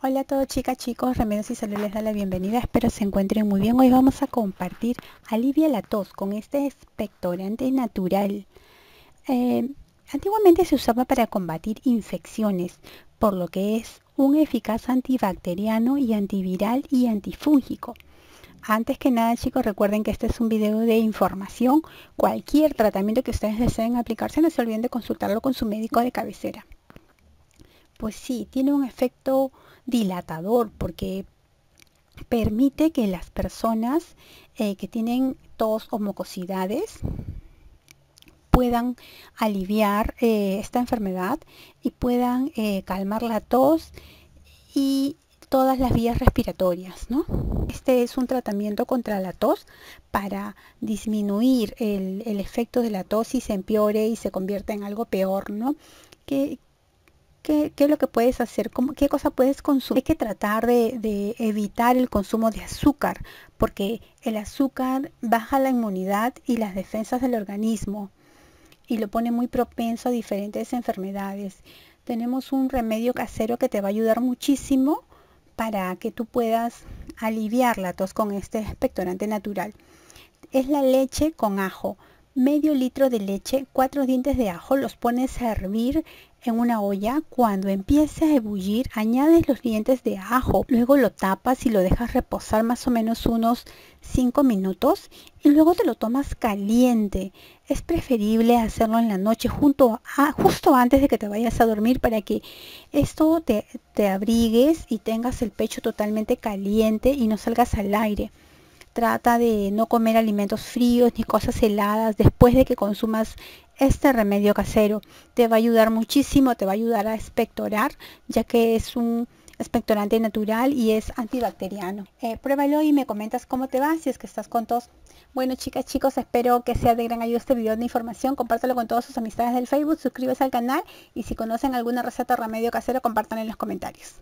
Hola a todos chicas, chicos, Remedios y Salud les da la bienvenida, espero se encuentren muy bien. Hoy vamos a compartir alivia la tos con este expectorante natural. Eh, antiguamente se usaba para combatir infecciones, por lo que es un eficaz antibacteriano y antiviral y antifúngico. Antes que nada chicos recuerden que este es un video de información. Cualquier tratamiento que ustedes deseen aplicarse no se olviden de consultarlo con su médico de cabecera. Pues sí, tiene un efecto dilatador porque permite que las personas eh, que tienen tos o mucosidades puedan aliviar eh, esta enfermedad y puedan eh, calmar la tos y todas las vías respiratorias, ¿no? Este es un tratamiento contra la tos para disminuir el, efecto de la tos y se empeore y se convierta en algo peor, ¿no? ¿Qué, es lo que puedes hacer? ¿Cómo, ¿Qué cosa puedes consumir? Hay que tratar de, evitar el consumo de azúcar, porque el azúcar baja la inmunidad y las defensas del organismo y lo pone muy propenso a diferentes enfermedades. Tenemos un remedio casero que te va a ayudar muchísimo para que tú puedas aliviar la tos con este expectorante natural. Es la leche con ajo medio litro de leche, cuatro dientes de ajo, los pones a hervir en una olla. Cuando empiece a ebullir, añades los dientes de ajo, luego lo tapas y lo dejas reposar más o menos unos 5 minutos y luego te lo tomas caliente. Es preferible hacerlo en la noche junto a, justo antes de que te vayas a dormir para que esto te, te abrigues y tengas el pecho totalmente caliente y no salgas al aire trata de no comer alimentos fríos ni cosas heladas después de que consumas este remedio casero. Te va a ayudar muchísimo, te va a ayudar a expectorar, ya que es un expectorante natural y es antibacteriano. Eh, pruébalo y me comentas cómo te va si es que estás con tos. Bueno chicas, chicos, espero que sea de gran ayuda este video de información. Compártelo con todas sus amistades del Facebook, suscríbete al canal y si conocen alguna receta o remedio casero, compartan en los comentarios.